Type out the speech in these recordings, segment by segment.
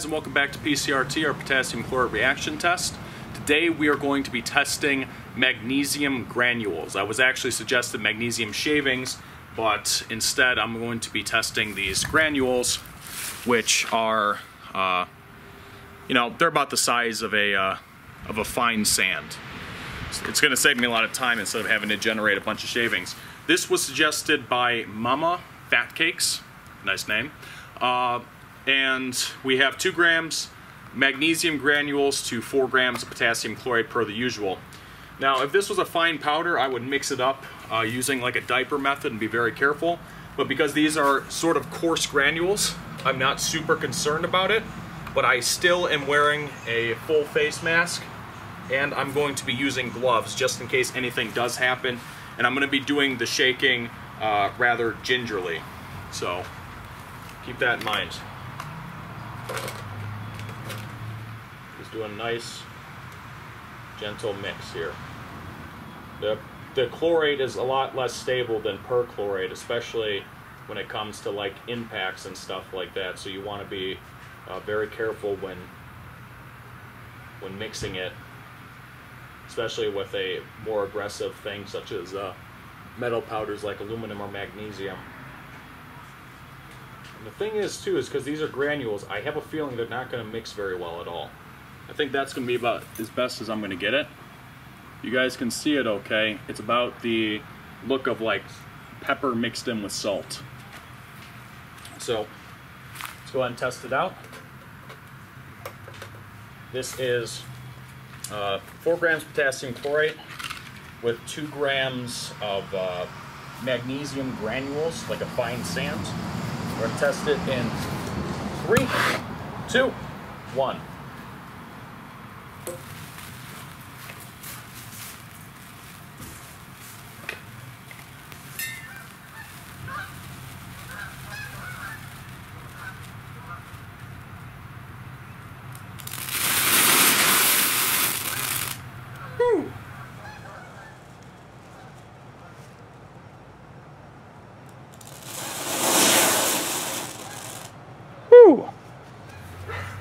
guys and welcome back to PCRT, our potassium chlorate reaction test. Today we are going to be testing magnesium granules. I was actually suggested magnesium shavings, but instead I'm going to be testing these granules, which are, uh, you know, they're about the size of a, uh, of a fine sand. It's going to save me a lot of time instead of having to generate a bunch of shavings. This was suggested by Mama Fat Cakes, nice name. Uh, and we have two grams magnesium granules to four grams of potassium chlorate per the usual. Now, if this was a fine powder, I would mix it up uh, using like a diaper method and be very careful. But because these are sort of coarse granules, I'm not super concerned about it. But I still am wearing a full face mask and I'm going to be using gloves just in case anything does happen. And I'm going to be doing the shaking uh, rather gingerly. So keep that in mind. Just do a nice, gentle mix here. The, the chlorate is a lot less stable than perchlorate, especially when it comes to like impacts and stuff like that. So you want to be uh, very careful when when mixing it, especially with a more aggressive thing such as uh, metal powders like aluminum or magnesium. And the thing is, too, is because these are granules, I have a feeling they're not going to mix very well at all. I think that's going to be about as best as I'm going to get it. You guys can see it okay. It's about the look of like pepper mixed in with salt. So, let's go ahead and test it out. This is uh, 4 grams potassium chlorate with 2 grams of uh, magnesium granules, like a fine sand. We're gonna test it in three, two, one.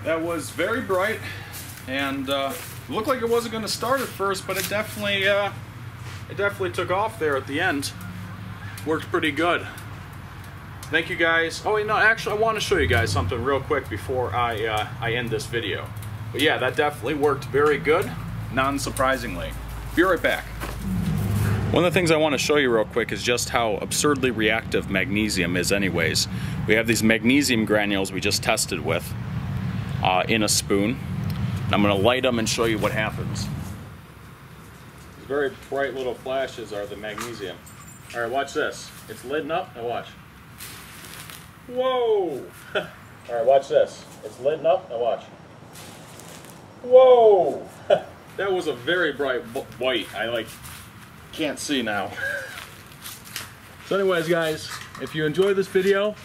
That was very bright and uh, looked like it wasn't going to start at first, but it definitely, uh, it definitely took off there at the end. Worked pretty good. Thank you guys. Oh, you know, actually, I want to show you guys something real quick before I, uh, I end this video. But yeah, that definitely worked very good, non-surprisingly. Be right back. One of the things I want to show you real quick is just how absurdly reactive magnesium is anyways. We have these magnesium granules we just tested with uh, in a spoon. And I'm going to light them and show you what happens. These very bright little flashes are the magnesium. All right, watch this. It's lit up. Now watch. Whoa! All right, watch this. It's lit up. Now watch. Whoa! that was a very bright white. I like can't see now. so anyways, guys, if you enjoyed this video,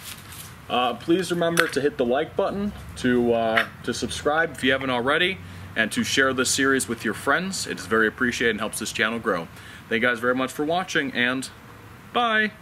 uh, please remember to hit the like button, to, uh, to subscribe if you haven't already, and to share this series with your friends. It is very appreciated and helps this channel grow. Thank you guys very much for watching, and bye!